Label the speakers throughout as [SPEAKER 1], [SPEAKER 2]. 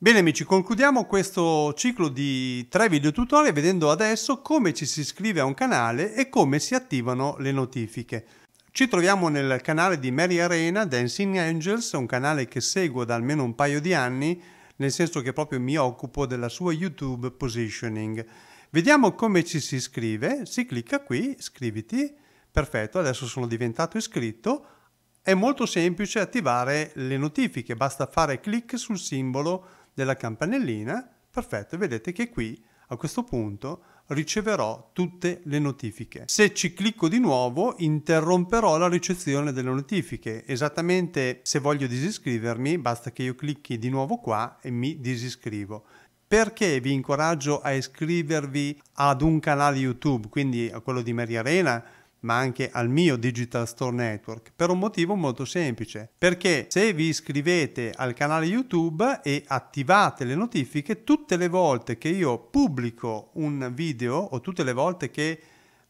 [SPEAKER 1] Bene amici, concludiamo questo ciclo di tre video tutorial vedendo adesso come ci si iscrive a un canale e come si attivano le notifiche. Ci troviamo nel canale di Mary Arena Dancing Angels, un canale che seguo da almeno un paio di anni, nel senso che proprio mi occupo della sua YouTube positioning. Vediamo come ci si iscrive, si clicca qui, iscriviti, perfetto, adesso sono diventato iscritto, è molto semplice attivare le notifiche, basta fare clic sul simbolo della campanellina, perfetto, vedete che qui a questo punto riceverò tutte le notifiche. Se ci clicco di nuovo interromperò la ricezione delle notifiche. Esattamente se voglio disiscrivermi basta che io clicchi di nuovo qua e mi disiscrivo. Perché vi incoraggio a iscrivervi ad un canale YouTube, quindi a quello di Maria Arena, ma anche al mio Digital Store Network per un motivo molto semplice perché se vi iscrivete al canale YouTube e attivate le notifiche tutte le volte che io pubblico un video o tutte le volte che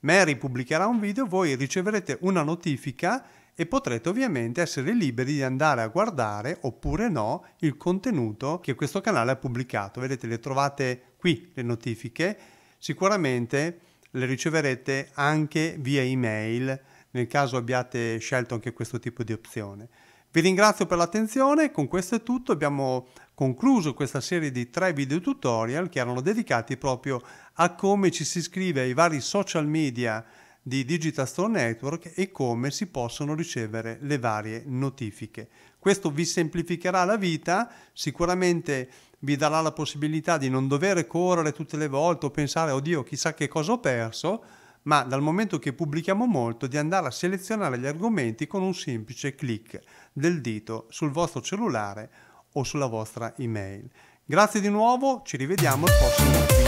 [SPEAKER 1] Mary pubblicherà un video voi riceverete una notifica e potrete ovviamente essere liberi di andare a guardare oppure no il contenuto che questo canale ha pubblicato. Vedete le trovate qui le notifiche. Sicuramente le riceverete anche via email nel caso abbiate scelto anche questo tipo di opzione. Vi ringrazio per l'attenzione, con questo è tutto, abbiamo concluso questa serie di tre video tutorial che erano dedicati proprio a come ci si iscrive ai vari social media di Digital Store Network e come si possono ricevere le varie notifiche. Questo vi semplificherà la vita, sicuramente vi darà la possibilità di non dover correre tutte le volte o pensare oddio chissà che cosa ho perso, ma dal momento che pubblichiamo molto di andare a selezionare gli argomenti con un semplice clic del dito sul vostro cellulare o sulla vostra email. Grazie di nuovo, ci rivediamo al prossimo